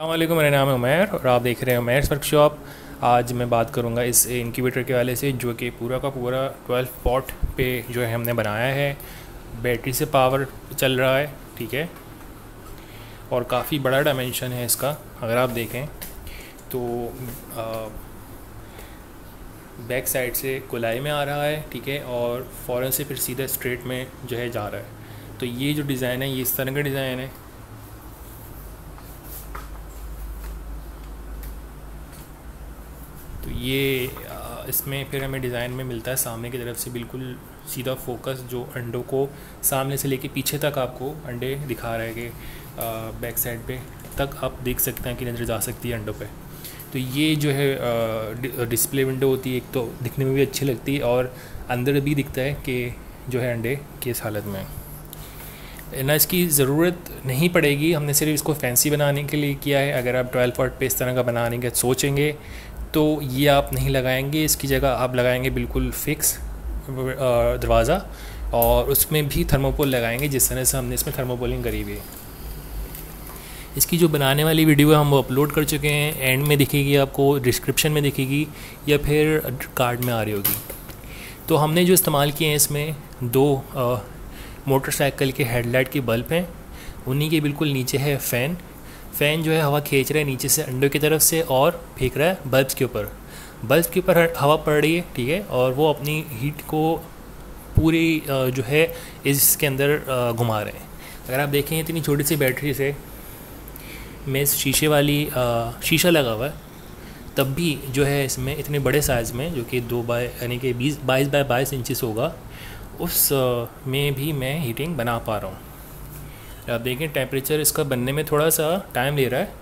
अल्लाम मेरा नाम है उमैर और आप देख रहे हैं उमैर वर्कशॉप आज मैं बात करूँगा इस इंक्यूबेटर के वाले से जो कि पूरा का पूरा 12 पॉट पे जो है हमने बनाया है। बैटरी से पावर चल रहा है ठीक है? और काफ़ी बड़ा डायमेंशन है इसका अगर आप देखें तो आ, बैक साइड से कुलाई में आ रहा है ठीक है? और फ़ौरन से फिर सीधा स्ट्रेट में जो है जा रहा है। तो ये जो डिज़ाइन है ये इस तरह का डिज़ाइन है। ये इसमें फिर हमें डिज़ाइन में मिलता है सामने की तरफ़ से बिल्कुल सीधा फोकस जो अंडों को सामने से लेके पीछे तक आपको अंडे दिखा रहे हैं कि बैक साइड पे तक आप देख सकते हैं कि नज़र जा सकती है अंडों पे। तो ये जो है डिस्प्ले विंडो होती है, एक तो दिखने में भी अच्छी लगती है और अंदर भी दिखता है कि जो है अंडे किस हालत में ना इसकी ज़रूरत नहीं पड़ेगी, हमने सिर्फ़ इसको फैंसी बनाने के लिए किया है। अगर आप ट्वेल्व फॉट पे इस तरह का बनाने का सोचेंगे तो ये आप नहीं लगाएँगे, इसकी जगह आप लगाएँगे बिल्कुल फिक्स दरवाज़ा और उसमें भी थर्मोपोल लगाएँगे, जिस तरह से हमने इसमें थर्मोपोलिंग करी हुई है। इसकी जो बनाने वाली वीडियो है, हम वो अपलोड कर चुके हैं एंड में दिखेगी, आपको डिस्क्रिप्शन में दिखेगी या फिर कार्ड में आ रही होगी। तो हमने जो इस्तेमाल किए हैं इसमें दो मोटरसाइकिल के हेडलाइट के बल्ब हैं, उन्हीं के बिल्कुल नीचे है फ़ैन फ़ैन जो है हवा खींच रहा है नीचे से अंडों की तरफ़ से और फेंक रहा है बल्ब के ऊपर। बल्ब के ऊपर हवा पड़ रही है, ठीक है, और वो अपनी हीट को पूरी जो है इसके अंदर घुमा रहे हैं। अगर आप देखें इतनी छोटी सी बैटरी से मैं शीशे वाली शीशा लगा हुआ है, तब भी जो है इसमें इतने बड़े साइज़ में, जो कि दो बाय, यानी कि बीस, बाईस बाय बाईस इंचज़ होगा, उस में भी मैं हीटिंग बना पा रहा हूँ। आप देखें टेम्परेचर इसका बनने में थोड़ा सा टाइम ले रहा है,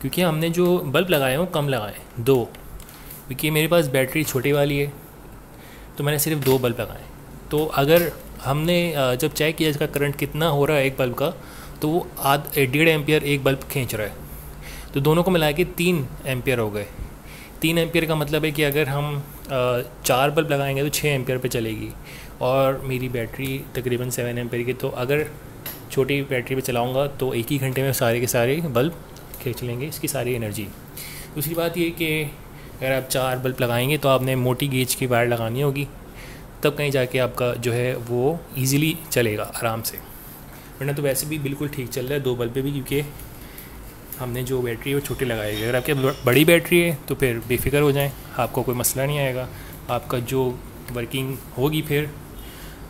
क्योंकि हमने जो बल्ब लगाए हैं, वो कम लगाए दो। क्योंकि मेरे पास बैटरी छोटी वाली है तो मैंने सिर्फ़ दो बल्ब लगाए तो अगर हमने जब चेक किया इसका करंट कितना हो रहा है एक बल्ब का तो वो आध डेढ़ एम्पियर एक बल्ब खींच रहा है। तो दोनों को मिला के तीन एम्पियर हो गए। तीन एम्पियर का मतलब है कि अगर हम चार बल्ब लगाएँगे तो छः एम्पियर पे चलेगी। और मेरी बैटरी तकरीबन सेवन एम्पियर की तो अगर छोटी बैटरी पे चलाऊँगा तो एक ही घंटे में सारे के सारे बल्ब खींच लेंगे, इसकी सारी एनर्जी। दूसरी बात ये कि अगर आप चार बल्ब लगाएँगे तो आपने मोटी गेज की वायर लगानी होगी, तब कहीं जाके आपका जो है वो इजीली चलेगा आराम से। वरना तो वैसे भी बिल्कुल ठीक चल रहा है दो बल्ब पे भी, क्योंकि हमने जो बैटरी है वो छोटी लगाई है। अगर आपके बड़ी बैटरी है तो फिर बेफिक्र हो जाएँ, आपको कोई मसला नहीं आएगा। आपका जो वर्किंग होगी फिर,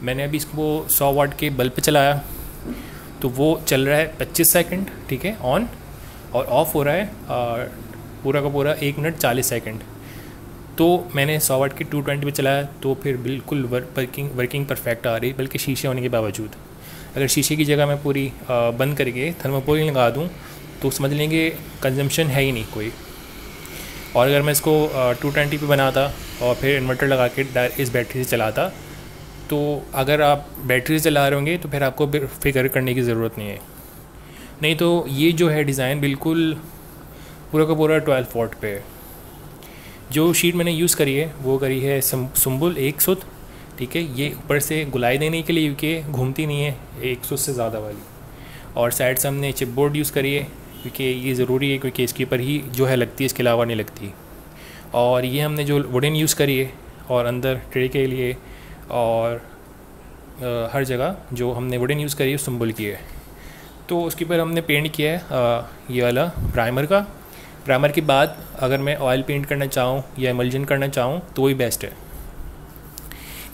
मैंने अभी इसको सौ वाट के बल्ब पे चलाया। तो वो चल रहा है पच्चीस सेकेंड ठीक है ऑन और ऑफ़ हो रहा है आ, पूरा का पूरा एक मिनट चालीस सेकेंड। तो मैंने सौ वाट की 220 पे चलाया तो फिर बिल्कुल वर्किंग वर्किंग परफेक्ट आ रही बल्कि शीशे होने के बावजूद। अगर शीशे की जगह मैं पूरी बंद करके थर्मोपोल लगा दूँ तो समझ लेंगे कंजम्पशन है ही नहीं कोई। और अगर मैं इसको टू ट्वेंटी पे बनाता और फिर इन्वर्टर लगा के इस बैटरी से चलाता तो अगर आप बैटरी चला रहे होंगे तो फिर आपको फ़िक्र करने की ज़रूरत नहीं है। नहीं तो ये जो है डिज़ाइन बिल्कुल पूरा का पूरा ट्वेल्व वॉट पे है। जो शीट मैंने यूज़ करी है, वो करी है सुम्बुल एक सुत, ठीक है? ये ऊपर से गुलाई देने के लिए क्योंकि घूमती नहीं है, एक सुत से ज़्यादा वाली। और साइड से हमने चिप बोर्ड यूज़ करी है, क्योंकि ये ज़रूरी है, क्योंकि इसके ऊपर ही जो है लगती है, इसके अलावा नहीं लगती। और ये हमने जो वुडन यूज़ करी है, और अंदर ट्रे के लिए और आ, हर जगह जो हमने वुडन यूज़ करी है सिम्बल की है। तो उसके ऊपर हमने पेंट किया है आ, ये वाला प्राइमर का। प्राइमर के बाद अगर मैं ऑयल पेंट करना चाहूँ या एमल्जन करना चाहूँ तो वही बेस्ट है।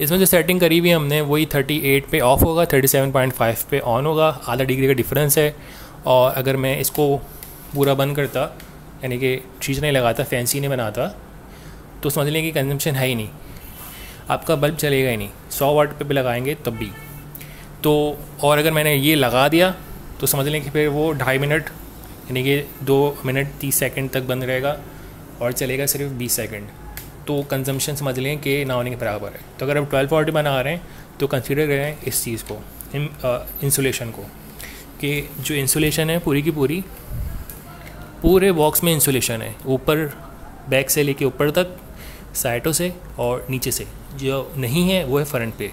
इसमें जो सेटिंग करी हुई हमने वही 38 पे ऑफ़ होगा 37.5 पे ऑन होगा आधा डिग्री का डिफरेंस है। और अगर मैं इसको पूरा बंद करता यानी कि चीज़ नहीं लगाता फैंसी नहीं बनाता तो समझ लें कि कंजम्पशन है ही नहीं। आपका बल्ब चलेगा ही नहीं। सौ वाट पे भी लगाएँगे तब भी। तो और अगर मैंने ये लगा दिया तो समझ लें कि फिर वो ढाई मिनट, यानी कि दो मिनट तीस सेकंड तक बंद रहेगा और चलेगा सिर्फ़ बीस सेकंड। तो कंजम्पशन समझ लें कि ना होने के बराबर है। तो अगर आप ट्वेल्व वाट बना रहे हैं तो कंसिडर करें इस चीज़ को इंसुलेशन को, कि जो इंसुलेशन है पूरी की पूरी, पूरे बॉक्स में इंसुलेशन है, ऊपर बैक से लेके ऊपर तक साइटों से और नीचे से। जो नहीं है, वो है फ्रंट पे।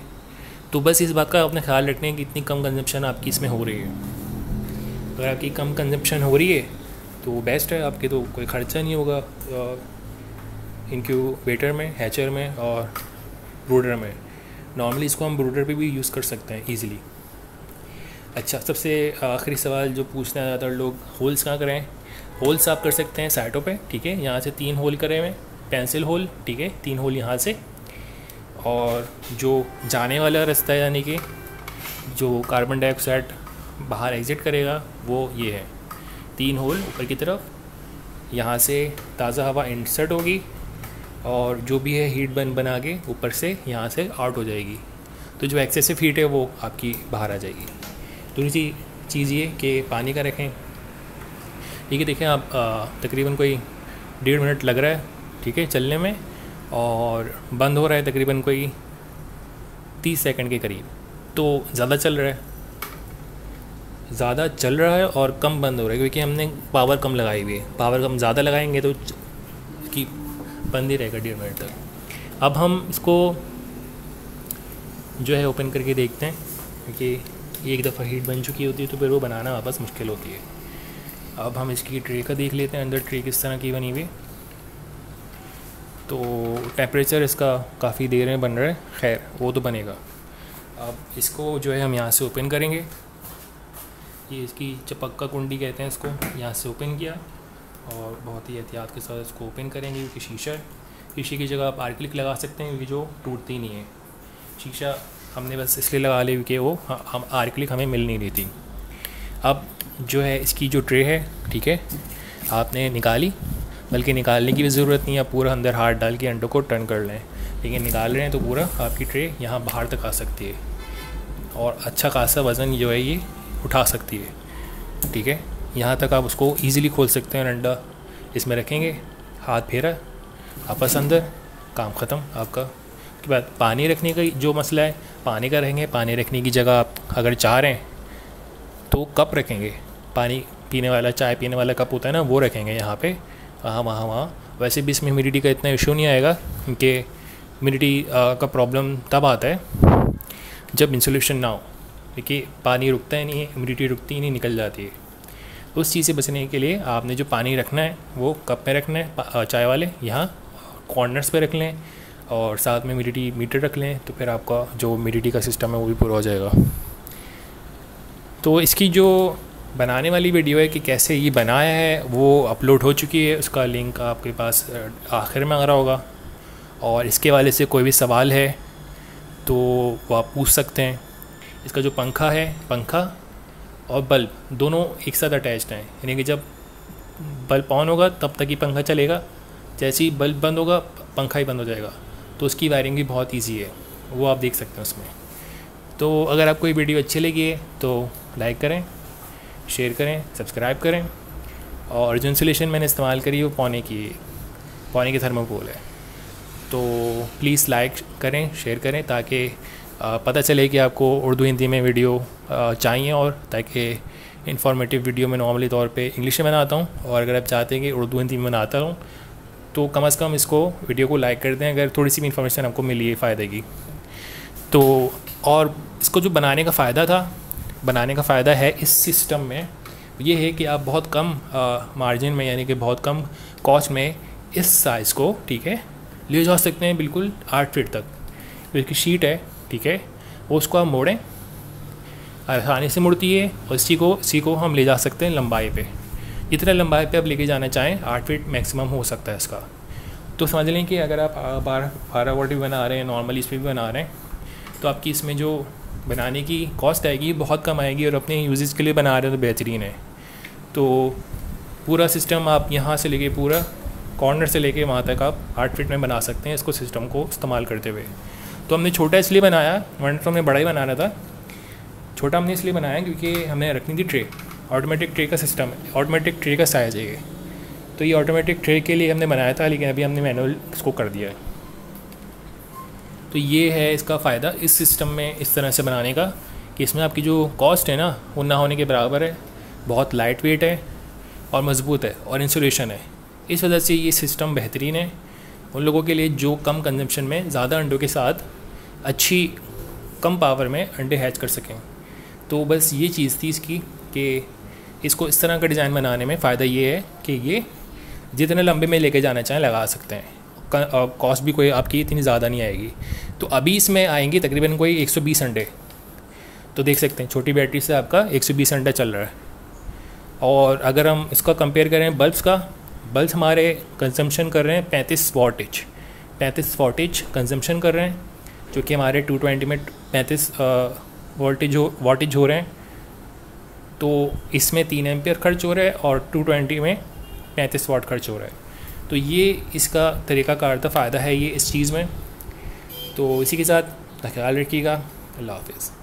तो बस इस बात का अपने ख्याल रखने कि इतनी कम कंजप्शन आपकी इसमें हो रही है। अगर आपकी कम कंजप्शन हो रही है तो बेस्ट है, आपके तो कोई ख़र्चा नहीं होगा इंक्यूबेटर में हैचर में और ब्रूडर में। नॉर्मली इसको हम ब्रूडर पे भी यूज़ कर सकते हैं इजीली अच्छा सबसे आखिरी सवाल जो पूछना ज़्यादातर लोग होल्स कहाँ करें? होल्स आप कर सकते हैं साइटों पे, ठीक है? यहाँ से तीन होल करे हुए पेंसिल होल ठीक है? तीन होल यहाँ से। और जो जाने वाला रास्ता है, यानी कि जो कार्बन डाइऑक्साइड बाहर एग्ज़िट करेगा, वो ये है। तीन होल ऊपर की तरफ़, यहाँ से ताज़ा हवा इंसर्ट होगी और जो भी है हीट बन बना के ऊपर से यहाँ से आउट हो जाएगी। तो जो एक्सेसिव हीट है, वो आपकी बाहर आ जाएगी। दूसरी चीज़ ये कि पानी का रखें। ठीक है देखें आप तकरीबन कोई डेढ़ मिनट लग रहा है, ठीक है, चलने में। और बंद हो रहा है तकरीबन कोई तीस सेकंड के करीब। तो ज़्यादा चल रहा है। ज़्यादा चल रहा है और कम बंद हो रहा है क्योंकि हमने पावर कम लगाई हुई है। पावर कम ज़्यादा लगाएँगे तो की बंद ही रहेगा डेढ़ मिनट तक। अब हम इसको जो है ओपन करके देखते हैं क्योंकि एक दफ़ा हीट बन चुकी होती है तो फिर वो बनाना वापस मुश्किल होती है। अब हम इसकी ट्रे का देख लेते हैं, अंदर ट्रे किस तरह की बनी हुई। तो टेम्परेचर इसका काफ़ी देर में बन रहा है। खैर, वो तो बनेगा। अब इसको जो है हम यहाँ से ओपन करेंगे। ये इसकी चपक्का कुंडी कहते हैं इसको। यहाँ से ओपन किया और बहुत ही एहतियात के साथ इसको ओपन करेंगे क्योंकि शीशा शीशे की जगह आप आर क्लिक लगा सकते हैं क्योंकि जो टूटती नहीं है। शीशा हमने बस इसलिए लगा लिया क्योंकि वो हम आर क्लिक हमें मिल नहीं रही थी। अब जो है इसकी जो ट्रे है, ठीक है, आपने निकाली। बल्कि निकालने की भी ज़रूरत नहीं है, आप पूरा अंदर हाथ डाल के अंडों को टर्न कर लें। लेकिन निकाल रहे हैं तो पूरा आपकी ट्रे यहाँ बाहर तक आ सकती है। और अच्छा खासा वज़न जो है ये उठा सकती है। ठीक है? यहाँ तक आप उसको ईज़िली खोल सकते हैं अंडा इसमें रखेंगे। हाथ फेरा आपस अंदर, काम ख़त्म आपका। के बाद पानी रखने का जो मसला है, पानी का रहेंगे, पानी रखने की जगह आप अगर चाह रहे हैं तो कप रखेंगे। पानी पीने वाला, चाय पीने वाला कप होता है ना, वो रखेंगे यहाँ पे। वहाँ वहाँ वहाँ वैसे भी इसमें ह्यूमिडिटी का इतना इशू नहीं आएगा, क्योंकि ह्यूमिडिटी का प्रॉब्लम तब आता है जब इंसोल्यूशन ना हो। क्योंकि पानी रुकता ही नहीं है ह्यूमिडिटी रुकती ही नहीं, निकल जाती है। उस चीज़ से बचने के लिए आपने जो पानी रखना है, वो कप में रखना है चाय वाले, यहाँ कॉर्नर्स पे रख लें और साथ में ह्यूमिडिटी मीटर रख लें तो फिर आपका जो ह्यूमिडिटी का सिस्टम है, वो भी पूरा हो जाएगा। तो इसकी जो बनाने वाली वीडियो है कि कैसे ये बनाया है, वो अपलोड हो चुकी है, उसका लिंक आपके पास आखिर में आ रहा होगा। और इसके वाले से कोई भी सवाल है तो वो आप पूछ सकते हैं। इसका जो पंखा है, पंखा और बल्ब, दोनों एक साथ अटैच्ड हैं। यानी कि जब बल्ब ऑन होगा, तब तक ही पंखा चलेगा। जैसे ही बल्ब बंद होगा, पंखा ही बंद हो जाएगा। तो उसकी वायरिंग भी बहुत ईजी है। वो आप देख सकते हैं उसमें। तो अगर आपको ये वीडियो अच्छी लगी है तो लाइक करें। शेयर करें, सब्सक्राइब करें। और जो इंसुलेशन मैंने इस्तेमाल करी, वो पौने की पौने की थर्मोकोल है। तो प्लीज़ लाइक करें शेयर करें ताकि पता चले कि आपको उर्दू, हिंदी में वीडियो चाहिए और ताकि इन्फॉर्मेटिव वीडियो मैं नॉर्मली तौर पे इंग्लिश में बनाता हूँ। और अगर आप चाहते हैं कि उर्दू, हिंदी में बनाता हूँ तो कम अज़ कम इसको वीडियो को लाइक कर दें, अगर थोड़ी सी भी इन्फॉर्मेशन आपको मिली है फ़ायदे की। तो और इसको जो बनाने का फ़ायदा था बनाने का फ़ायदा है इस सिस्टम में। ये है कि आप बहुत कम मार्जिन में, यानी कि बहुत कम कॉस्ट में इस साइज़ को, ठीक है, ले जा सकते हैं बिल्कुल आठ फीट तक। इसकी शीट है, ठीक है, वो उसको आप मोड़ें। आसानी से मुड़ती है और इसी को इसी को हम ले जा सकते हैं लंबाई पे। जितना लंबाई पे आप लेके जाना चाहें, आठ फीट मैक्सिमम हो सकता है इसका। तो समझ लें कि अगर आप बारह बारह वोट भी बना रहे हैं नॉर्मली इस पर भी बना रहे हैं तो आपकी इसमें जो बनाने की कॉस्ट आएगी, बहुत कम आएगी और अपने यूजेस के लिए बना रहे हैं तो बेहतरीन है। तो पूरा सिस्टम आप यहाँ से लेके पूरा कॉर्नर से लेके वहाँ तक आप आठ फिट में बना सकते हैं इसको सिस्टम को इस्तेमाल करते हुए। तो हमने छोटा इसलिए बनाया वन तो हमने बड़ा ही बनाना था। छोटा हमने इसलिए बनाया क्योंकि हमें रखनी थी ट्रे ऑटोमेटिक ट्रे का सिस्टम ऑटोमेटिक ट्रे का साइज़ है ये। तो ये ऑटोमेटिक ट्रे के लिए हमने बनाया था, लेकिन अभी हमने मैनुअल इसको कर दिया है। तो ये है इसका फ़ायदा इस सिस्टम में इस तरह से बनाने का कि इसमें आपकी जो कॉस्ट है ना, वो ना होने के बराबर है। बहुत लाइट वेट है और मज़बूत है और इंसुलेशन है। इस वजह से ये सिस्टम बेहतरीन है। उन लोगों के लिए जो कम कंजम्पशन में, ज़्यादा अंडों के साथ अच्छी कम पावर में अंडे हैच कर सकें। तो बस ये चीज़ थी इसकी कि इसको इस तरह का डिज़ाइन बनाने में फ़ायदा ये है कि ये जितने लंबे में लेके जाना चाहें, लगा सकते हैं। कॉस्ट भी कोई आपकी इतनी ज़्यादा नहीं आएगी। तो अभी इसमें आएँगी तकरीबन कोई 120 अंडे। तो देख सकते हैं, छोटी बैटरी से आपका 120 अंडा चल रहा है। और अगर हम इसका कंपेयर करें बल्ब्स का बल्ब हमारे कंजम्पशन कर रहे हैं पैंतीस वॉटेज पैंतीस वॉटेज कंजम्पशन कर रहे हैं, जो कि हमारे टू ट्वेंटी में पैंतीस वोल्टेज हो वॉटेज हो रहे हैं। तो इसमें तीन एम्पियर खर्च हो रहा है और टू ट्वेंटी में पैंतीस वाट खर्च हो रहा है। तो ये इसका तरीका कार फ़ायदा है ये इस चीज़ में। तो इसी के साथ ख्याल रखिएगा। अल्लाह हाफिज़।